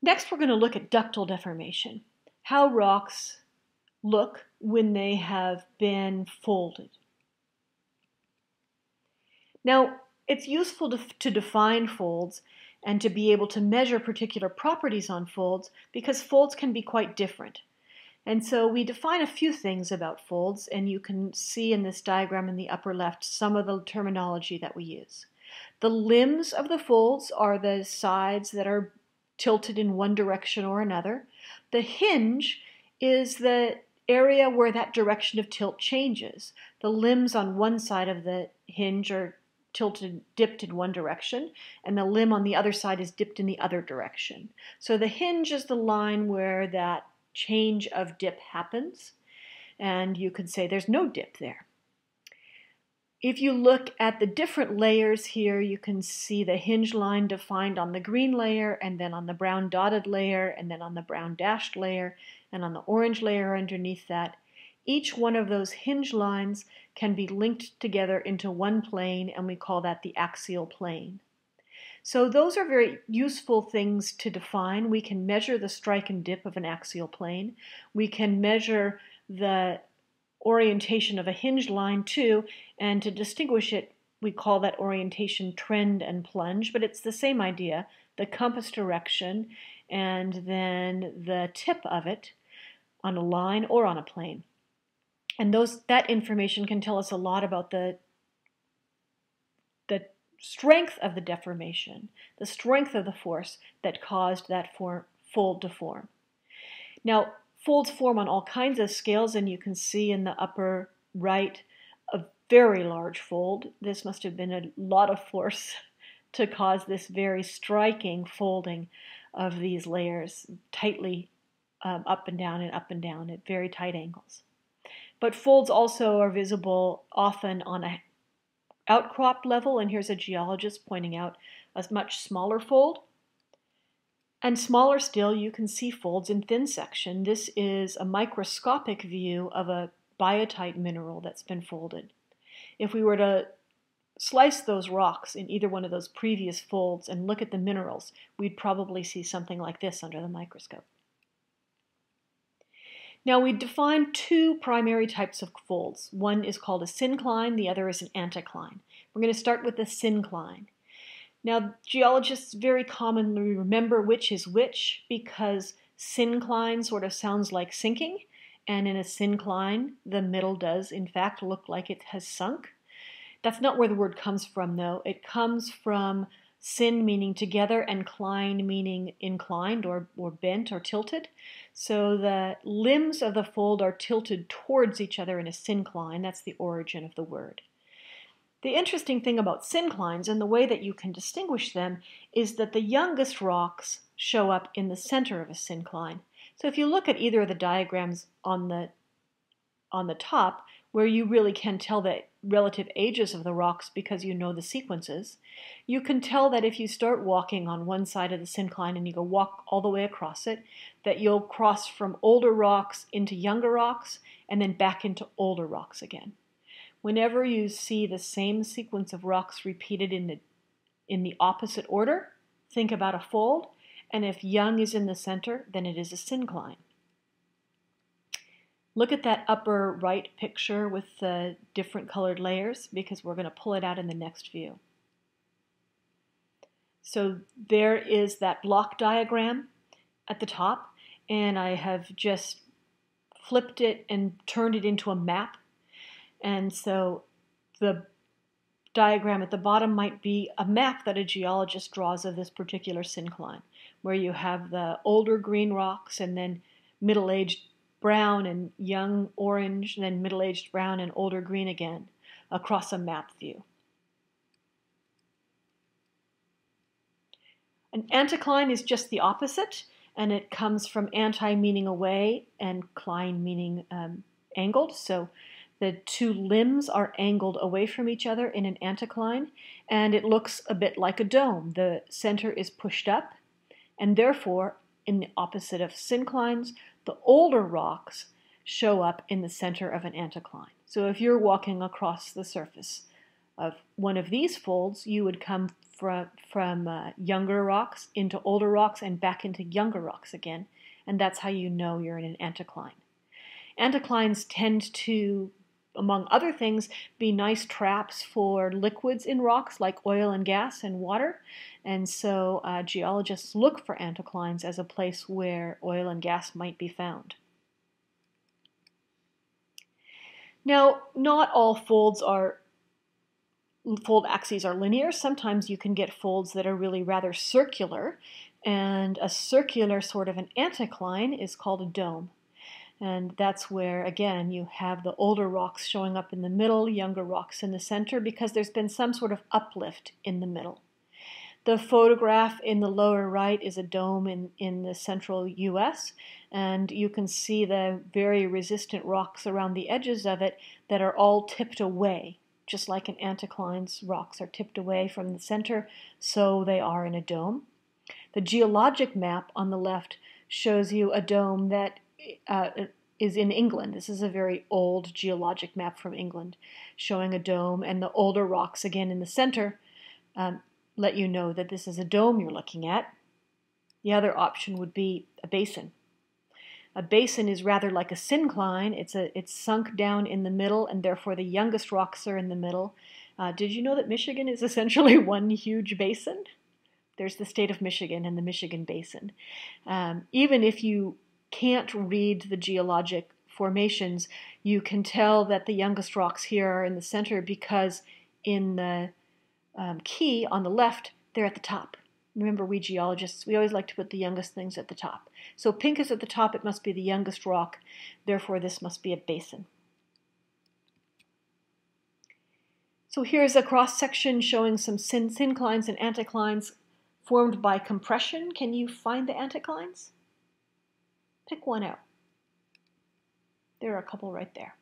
Next, we're going to look at ductile deformation, how rocks look when they have been folded. Now, it's useful to, to define folds and to be able to measure particular properties on folds because folds can be quite different. And so we define a few things about folds, and you can see in this diagram in the upper left some of the terminology that we use. The limbs of the folds are the sides that are tilted in one direction or another. The hinge is the area where that direction of tilt changes. The limbs on one side of the hinge are tilted, dipped in one direction, and the limb on the other side is dipped in the other direction. So the hinge is the line where that change of dip happens, and you could say there's no dip there. If you look at the different layers here, you can see the hinge line defined on the green layer, and then on the brown dotted layer, and then on the brown dashed layer, and on the orange layer underneath that. Each one of those hinge lines can be linked together into one plane, and we call that the axial plane. So those are very useful things to define. We can measure the strike and dip of an axial plane. We can measure the orientation of a hinge line too, and to distinguish it, we call that orientation trend and plunge, but it's the same idea, the compass direction and then the tip of it on a line or on a plane. And those that information can tell us a lot about the the strength of the deformation, the strength of the force that caused that for, fold to form. Now, Folds form on all kinds of scales, and you can see in the upper right a very large fold. This must have been a lot of force to cause this very striking folding of these layers tightly um, up and down and up and down at very tight angles. But folds also are visible often on a outcrop level, and here's a geologist pointing out a much smaller fold and smaller still, you can see folds in thin section. This is a microscopic view of a biotite mineral that's been folded. If we were to slice those rocks in either one of those previous folds and look at the minerals, we'd probably see something like this under the microscope. Now we define two primary types of folds. One is called a syncline, the other is an anticline. We're going to start with the syncline. Now, geologists very commonly remember which is which because syncline sort of sounds like sinking, and in a syncline, the middle does in fact look like it has sunk. That's not where the word comes from, though. It comes from syn meaning together and cline meaning inclined or, or bent or tilted. So the limbs of the fold are tilted towards each other in a syncline. That's the origin of the word. The interesting thing about synclines and the way that you can distinguish them is that the youngest rocks show up in the center of a syncline. So if you look at either of the diagrams on the on the top, where you really can tell the relative ages of the rocks because you know the sequences, you can tell that if you start walking on one side of the syncline and you go walk all the way across it, that you'll cross from older rocks into younger rocks and then back into older rocks again. Whenever you see the same sequence of rocks repeated in the, in the opposite order, think about a fold, and if young is in the center, then it is a syncline. Look at that upper right picture with the different colored layers because we're going to pull it out in the next view. So there is that block diagram at the top, and I have just flipped it and turned it into a map and so the diagram at the bottom might be a map that a geologist draws of this particular syncline, where you have the older green rocks and then middle aged brown and young orange, and then middle aged brown and older green again across a map view. An anticline is just the opposite, and it comes from anti meaning away and cline meaning um, angled. So the two limbs are angled away from each other in an anticline, and it looks a bit like a dome. The center is pushed up, and therefore, in the opposite of synclines, the older rocks show up in the center of an anticline. So if you're walking across the surface of one of these folds, you would come from, from uh, younger rocks into older rocks and back into younger rocks again. And that's how you know you're in an anticline. Anticlines tend to, among other things, be nice traps for liquids in rocks like oil and gas and water. And so uh, geologists look for anticlines as a place where oil and gas might be found. Now, not all folds are fold axes are linear. Sometimes you can get folds that are really rather circular, and a circular sort of an anticline is called a dome. And that's where, again, you have the older rocks showing up in the middle, younger rocks in the center, because there's been some sort of uplift in the middle. The photograph in the lower right is a dome in, in the central US, and you can see the very resistant rocks around the edges of it that are all tipped away just like an anticline's rocks are tipped away from the center, so they are in a dome. The geologic map on the left shows you a dome that uh, is in England. This is a very old geologic map from England showing a dome, and the older rocks again in the center um, let you know that this is a dome you're looking at. The other option would be a basin. A basin is rather like a syncline. It's, a, it's sunk down in the middle, and therefore the youngest rocks are in the middle. Uh, did you know that Michigan is essentially one huge basin? There's the state of Michigan and the Michigan Basin. Um, even if you can't read the geologic formations, you can tell that the youngest rocks here are in the center because in the um, key on the left, they're at the top. Remember, we geologists, we always like to put the youngest things at the top. So pink is at the top, it must be the youngest rock, therefore this must be a basin. So here's a cross section showing some synclines and anticlines formed by compression. Can you find the anticlines? Pick one out. There are a couple right there.